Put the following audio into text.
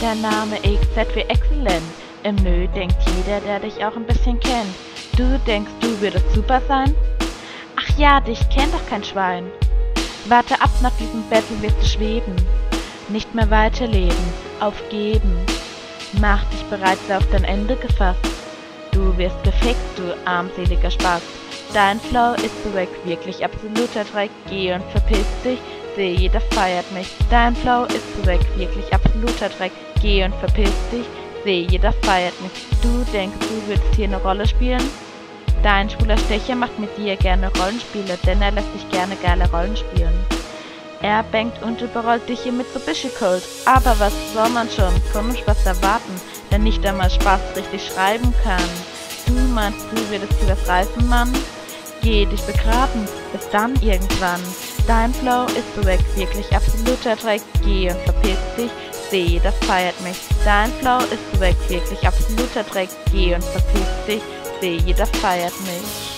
Der Name XZ wie exzellent. Im Nö denkt jeder, der dich auch ein bisschen kennt. Du denkst, du würdest super sein? Ach ja, dich kennt doch kein Schwein. Warte ab, nach diesem Battle wirst du schweben. Nicht mehr weiterleben, aufgeben. Mach dich bereits auf dein Ende gefasst. Du wirst gefixt, du armseliger Spaß. Dein Flow ist so weg, wirklich absoluter Dreck. Geh und verpiss dich, seh, jeder feiert mich. Dein Flow ist weg, wirklich absoluter Dreck. Geh und verpiss dich, seh, jeder feiert mich. Du denkst, du würdest hier eine Rolle spielen? Dein schwuler Stecher macht mit dir gerne Rollenspiele, denn er lässt dich gerne geile Rollen spielen. Er bangt und überrollt dich hier mit so Cold. Aber was soll man schon vom Spaß erwarten, der nicht einmal Spaß richtig schreiben kann? Du meinst, du würdest hier was reißen, Mann? Geh dich begraben, bis dann irgendwann. Dein Flow ist so weg, wirklich absoluter Dreck. Geh und verpiss dich, seh, das feiert mich. Dein Flow ist so weg, wirklich absoluter Dreck. Geh und verpiss dich, seh, jeder feiert mich.